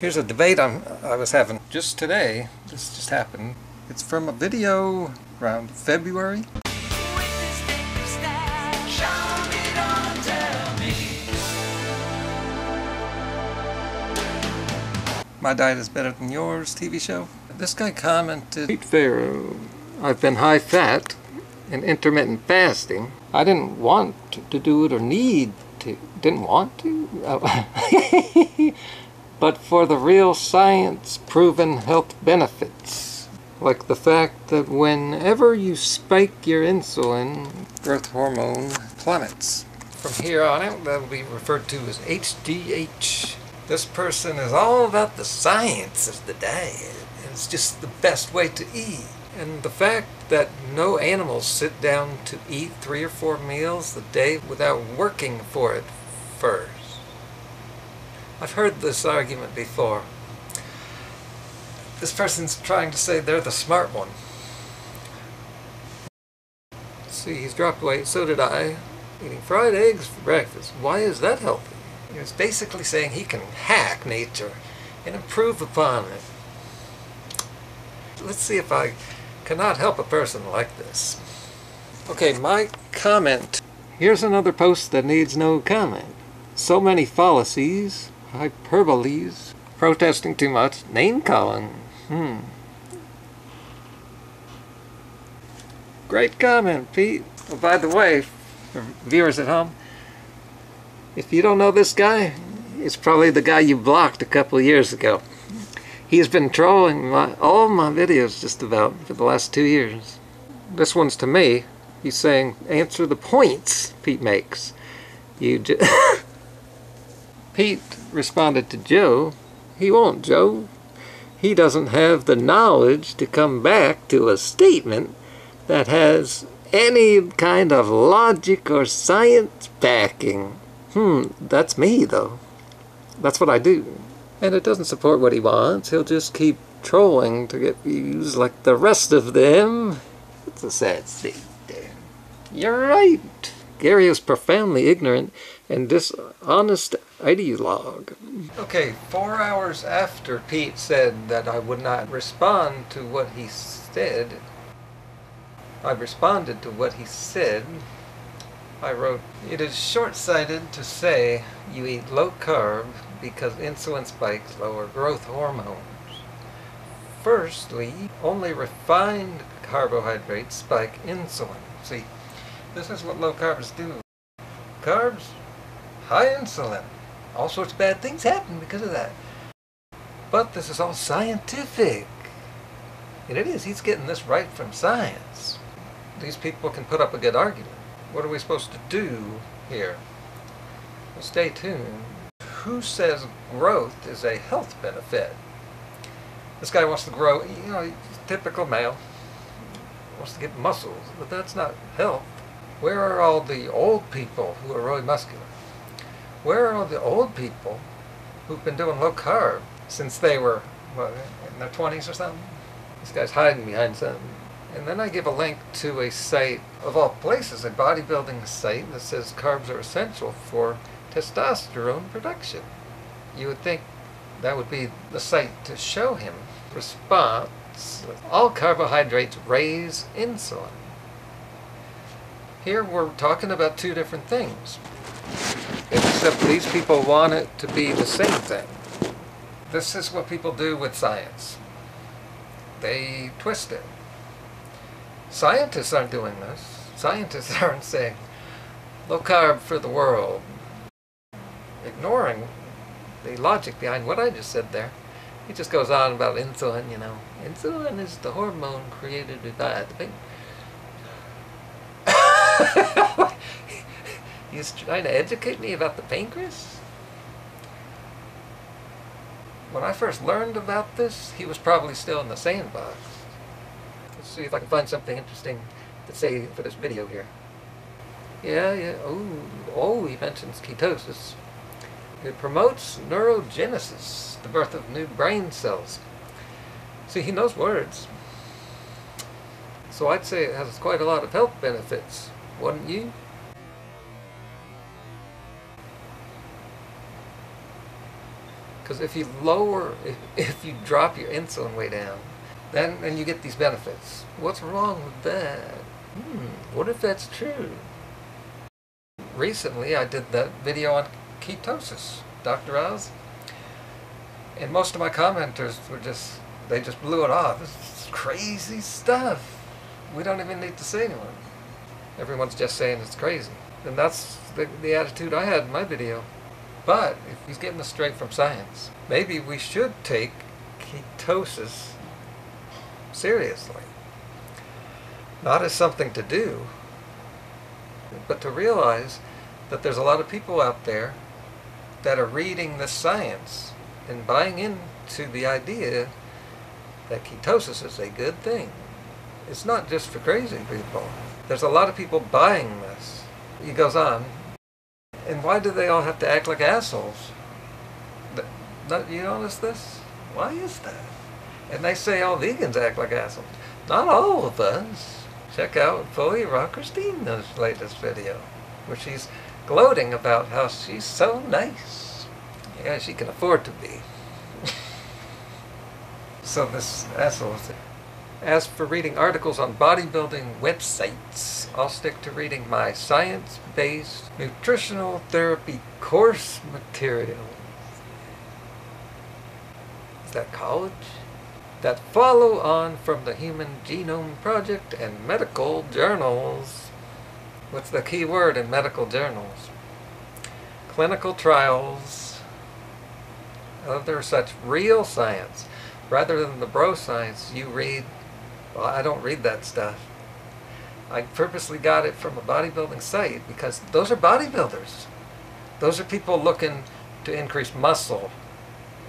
Here's a debate I'm, I was having just today. This just happened. It's from a video around February. My diet is better than yours TV show. This guy commented, Pete Pharaoh, I've been high fat and intermittent fasting. I didn't want to do it or need to. Didn't want to? Oh. but for the real science proven health benefits. Like the fact that whenever you spike your insulin, growth hormone plummets. From here on out, that will be referred to as HGH. This person is all about the science of the diet. It's just the best way to eat. And the fact that no animals sit down to eat three or four meals a day without working for it first. I've heard this argument before. This person's trying to say they're the smart one. See, he's dropped weight, so did I. Eating fried eggs for breakfast. Why is that healthy? He's basically saying he can hack nature and improve upon it. Let's see if I cannot help a person like this. Okay, my comment. Here's another post that needs no comment. So many fallacies, hyperboles, protesting too much, name calling. Hmm. Great comment, Pete. Oh, by the way, for viewers at home, if you don't know this guy, it's probably the guy you blocked a couple years ago. He's been trolling my, all my videos just about for the last two years. This one's to me. He's saying, answer the points Pete makes. You Pete responded to Joe, he won't, Joe. He doesn't have the knowledge to come back to a statement that has any kind of logic or science backing. Hmm, that's me, though. That's what I do. And it doesn't support what he wants. He'll just keep trolling to get views like the rest of them. It's a sad state there. You're right. Gary is profoundly ignorant and dishonest ideologue. Okay, four hours after Pete said that I would not respond to what he said, I responded to what he said. I wrote, It is short-sighted to say you eat low carb because insulin spikes lower growth hormones. Firstly, only refined carbohydrates spike insulin. See, this is what low carbs do. Carbs, high insulin. All sorts of bad things happen because of that. But this is all scientific. And it is. He's getting this right from science. These people can put up a good argument. What are we supposed to do here? Well, stay tuned. Who says growth is a health benefit? This guy wants to grow, you know, typical male. Wants to get muscles, but that's not health. Where are all the old people who are really muscular? Where are all the old people who've been doing low carb since they were, what, in their 20s or something? This guy's hiding behind something. And then I give a link to a site, of all places, a bodybuilding site that says carbs are essential for testosterone production. You would think that would be the site to show him. Response, all carbohydrates raise insulin. Here we're talking about two different things. Except these people want it to be the same thing. This is what people do with science. They twist it. Scientists aren't doing this. Scientists aren't saying low carb for the world, ignoring the logic behind what I just said there. He just goes on about insulin, you know. Insulin is the hormone created by the. He's trying to educate me about the pancreas? When I first learned about this, he was probably still in the sandbox. Let's see if I can find something interesting to say for this video here. Yeah, yeah, oh, oh, he mentions ketosis. It promotes neurogenesis, the birth of new brain cells. See, he knows words. So I'd say it has quite a lot of health benefits, wouldn't you? Because if you lower, if, if you drop your insulin way down, then and you get these benefits. What's wrong with that? Hmm, what if that's true? Recently, I did that video on ketosis, Dr. Oz, and most of my commenters were just, they just blew it off. Is crazy stuff. We don't even need to say anyone. Everyone's just saying it's crazy. And that's the, the attitude I had in my video. But if he's getting this straight from science, maybe we should take ketosis seriously. Not as something to do, but to realize that there's a lot of people out there that are reading this science and buying into the idea that ketosis is a good thing. It's not just for crazy people. There's a lot of people buying this. He goes on, and why do they all have to act like assholes? You notice this? Why is that? And they say all vegans act like assholes. Not all of us. Check out Foe Rock latest video, where she's gloating about how she's so nice. Yeah, she can afford to be. so this asshole as for reading articles on bodybuilding websites, I'll stick to reading my science-based nutritional therapy course material. Is that college? That follow on from the Human Genome Project and medical journals. What's the key word in medical journals? Clinical trials. Other such real science. Rather than the bro science, you read well, I don't read that stuff. I purposely got it from a bodybuilding site because those are bodybuilders. Those are people looking to increase muscle,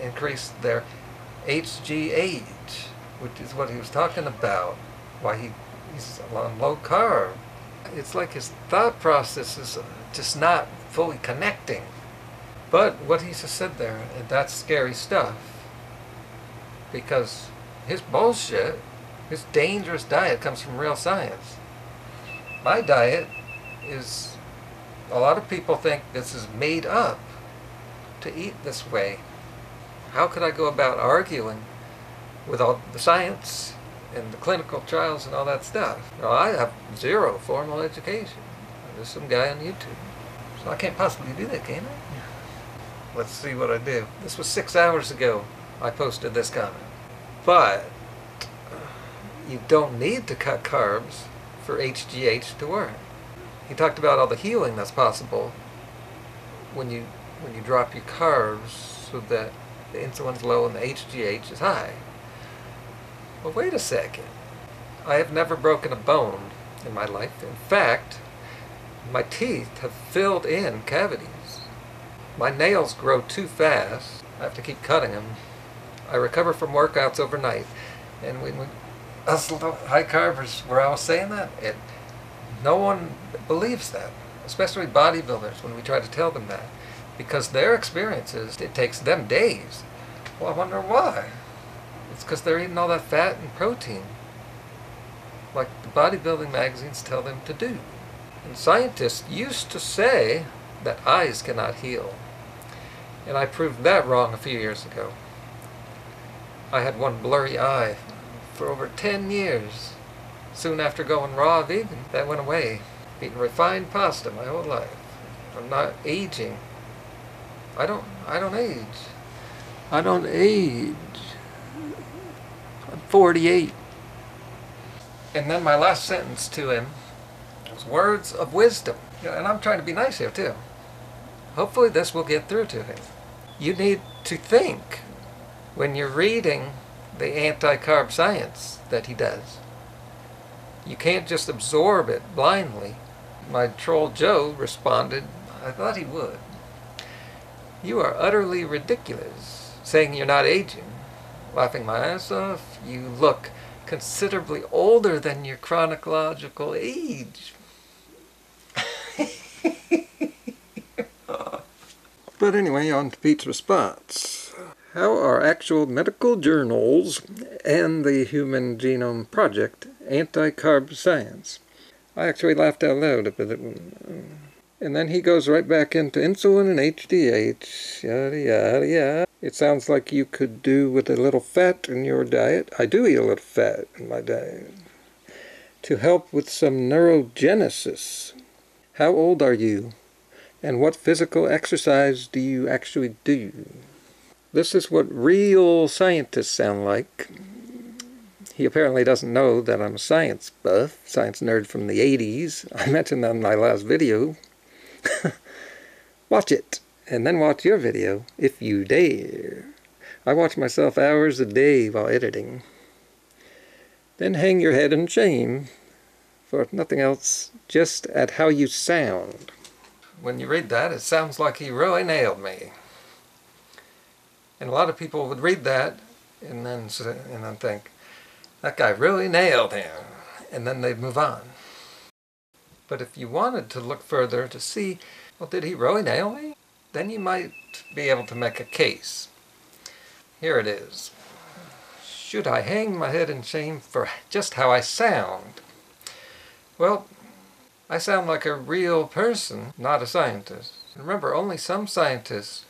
increase their HGH, which is what he was talking about, why he, he's on low carb. It's like his thought process is just not fully connecting. But what he just said there, that's scary stuff. Because his bullshit this dangerous diet comes from real science. My diet is, a lot of people think this is made up to eat this way. How could I go about arguing with all the science and the clinical trials and all that stuff? I have zero formal education. I'm just some guy on YouTube. So I can't possibly do that, can I? Let's see what I do. This was six hours ago I posted this comment. But you don't need to cut carbs for HGH to work. He talked about all the healing that's possible when you when you drop your carbs so that the insulin's low and the HGH is high. Well, wait a second. I have never broken a bone in my life. In fact, my teeth have filled in cavities. My nails grow too fast. I have to keep cutting them. I recover from workouts overnight. And when us high carbers, where I was saying that, it, no one believes that, especially bodybuilders when we try to tell them that, because their experiences, it takes them days. Well, I wonder why. It's because they're eating all that fat and protein, like the bodybuilding magazines tell them to do. And scientists used to say that eyes cannot heal. And I proved that wrong a few years ago. I had one blurry eye for over 10 years. Soon after going raw vegan, that went away. Eating refined pasta my whole life. I'm not aging. I don't, I don't age. I don't age. I'm 48. And then my last sentence to him was words of wisdom. And I'm trying to be nice here too. Hopefully this will get through to him. You need to think when you're reading the anti-carb science that he does. You can't just absorb it blindly. My troll Joe responded, I thought he would. You are utterly ridiculous, saying you're not aging. Laughing my ass off, you look considerably older than your chronological age. but anyway, on to Pete's response. How are actual medical journals and the Human Genome Project anti-carb science? I actually laughed out loud a bit. And then he goes right back into insulin and HGH, yada yada yada. It sounds like you could do with a little fat in your diet. I do eat a little fat in my diet. To help with some neurogenesis. How old are you? And what physical exercise do you actually do? This is what real scientists sound like. He apparently doesn't know that I'm a science buff, science nerd from the 80s. I mentioned that in my last video. watch it, and then watch your video, if you dare. I watch myself hours a day while editing. Then hang your head in shame, for nothing else, just at how you sound. When you read that, it sounds like he really nailed me. And a lot of people would read that and then and then think, that guy really nailed him. And then they'd move on. But if you wanted to look further to see, well, did he really nail me? Then you might be able to make a case. Here it is. Should I hang my head in shame for just how I sound? Well, I sound like a real person, not a scientist. Remember, only some scientists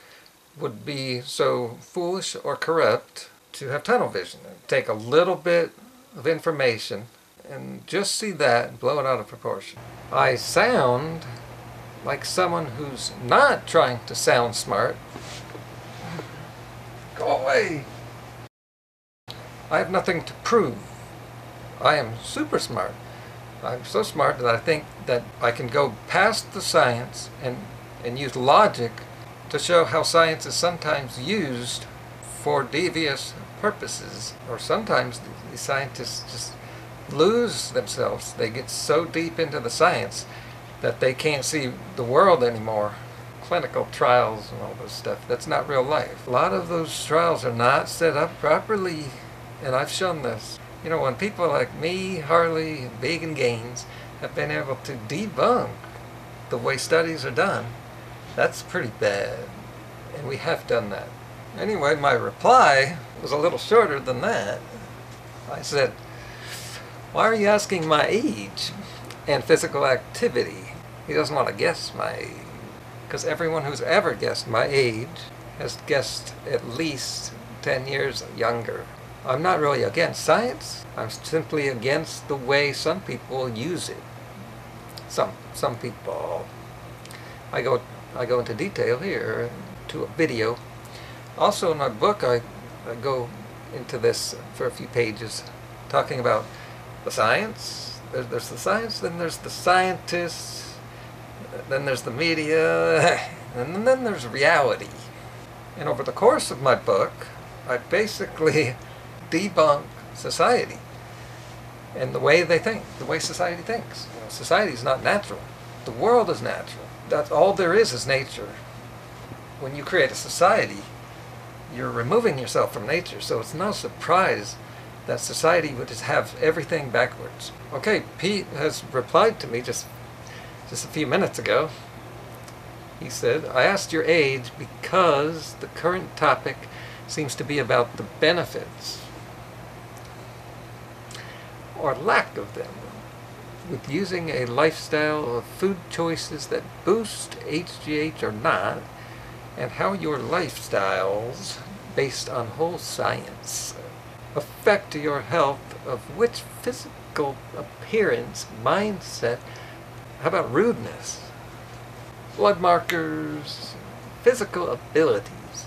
would be so foolish or corrupt to have tunnel vision. Take a little bit of information and just see that and blow it out of proportion. I sound like someone who's not trying to sound smart. Go away! I have nothing to prove. I am super smart. I'm so smart that I think that I can go past the science and, and use logic to show how science is sometimes used for devious purposes. Or sometimes the scientists just lose themselves. They get so deep into the science that they can't see the world anymore. Clinical trials and all this stuff. That's not real life. A lot of those trials are not set up properly, and I've shown this. You know, when people like me, Harley, and Vegan Gains have been able to debunk the way studies are done, that's pretty bad. And we have done that. Anyway, my reply was a little shorter than that. I said, why are you asking my age and physical activity? He doesn't want to guess my age. Because everyone who's ever guessed my age has guessed at least 10 years younger. I'm not really against science. I'm simply against the way some people use it. Some some people. I go I go into detail here to a video. Also in my book I, I go into this for a few pages talking about the science. There's, there's the science, then there's the scientists, then there's the media, and then there's reality. And over the course of my book, I basically debunk society and the way they think, the way society thinks. You know, society is not natural. The world is natural. That's all there is is nature. When you create a society, you're removing yourself from nature, so it's no surprise that society would just have everything backwards. Okay, Pete has replied to me just just a few minutes ago. He said, I asked your age because the current topic seems to be about the benefits or lack of them with using a lifestyle of food choices that boost HGH or not, and how your lifestyles, based on whole science, affect your health of which physical appearance, mindset, how about rudeness, blood markers, physical abilities,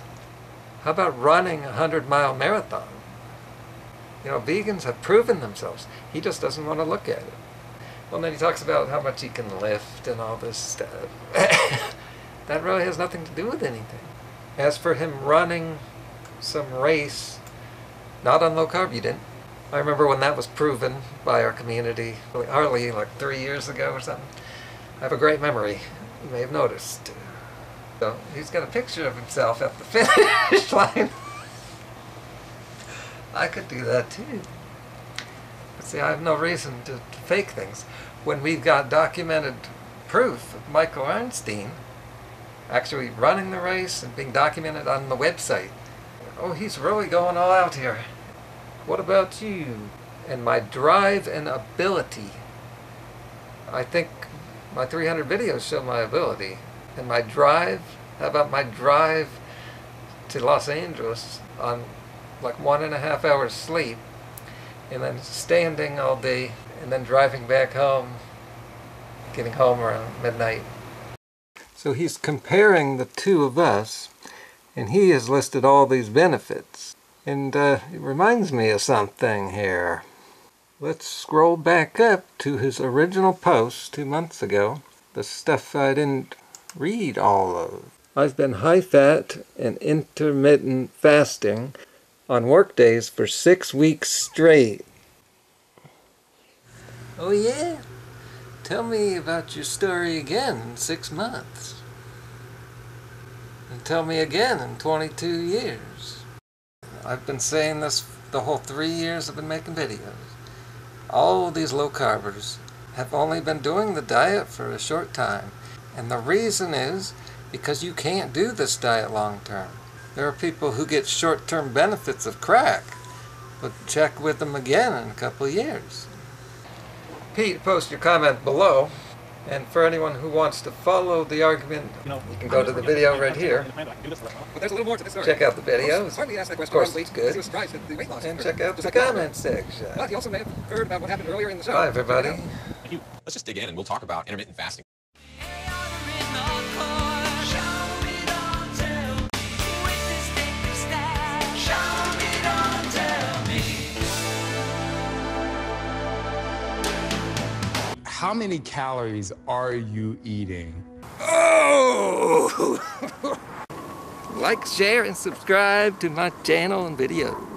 how about running a hundred mile marathon? You know, vegans have proven themselves. He just doesn't want to look at it. Well, then he talks about how much he can lift and all this stuff. that really has nothing to do with anything. As for him running some race not on low carb, you didn't. I remember when that was proven by our community, hardly like three years ago or something. I have a great memory, you may have noticed. So he's got a picture of himself at the finish line. I could do that too. See, I have no reason to, to fake things. When we've got documented proof of Michael Arnstein actually running the race and being documented on the website, oh, he's really going all out here. What about you? And my drive and ability. I think my 300 videos show my ability. And my drive, how about my drive to Los Angeles on like one and a half hours sleep, and then standing all day, and then driving back home, getting home around midnight. So he's comparing the two of us, and he has listed all these benefits. And uh, it reminds me of something here. Let's scroll back up to his original post two months ago. The stuff I didn't read all of. I've been high fat and intermittent fasting on work days for six weeks straight. Oh yeah? Tell me about your story again in six months. And tell me again in 22 years. I've been saying this the whole three years I've been making videos. All these low carbers have only been doing the diet for a short time. And the reason is because you can't do this diet long term. There are people who get short term benefits of crack, but check with them again in a couple of years. Pete, post your comment below. And for anyone who wants to follow the argument, you can go to the video right here. Check out the video. Of course, it's good. And check out the comment section. But he also may have heard about what happened earlier in the show. Bye, everybody. Let's just dig in and we'll talk about intermittent fasting. How many calories are you eating? Oh! like, share, and subscribe to my channel and videos.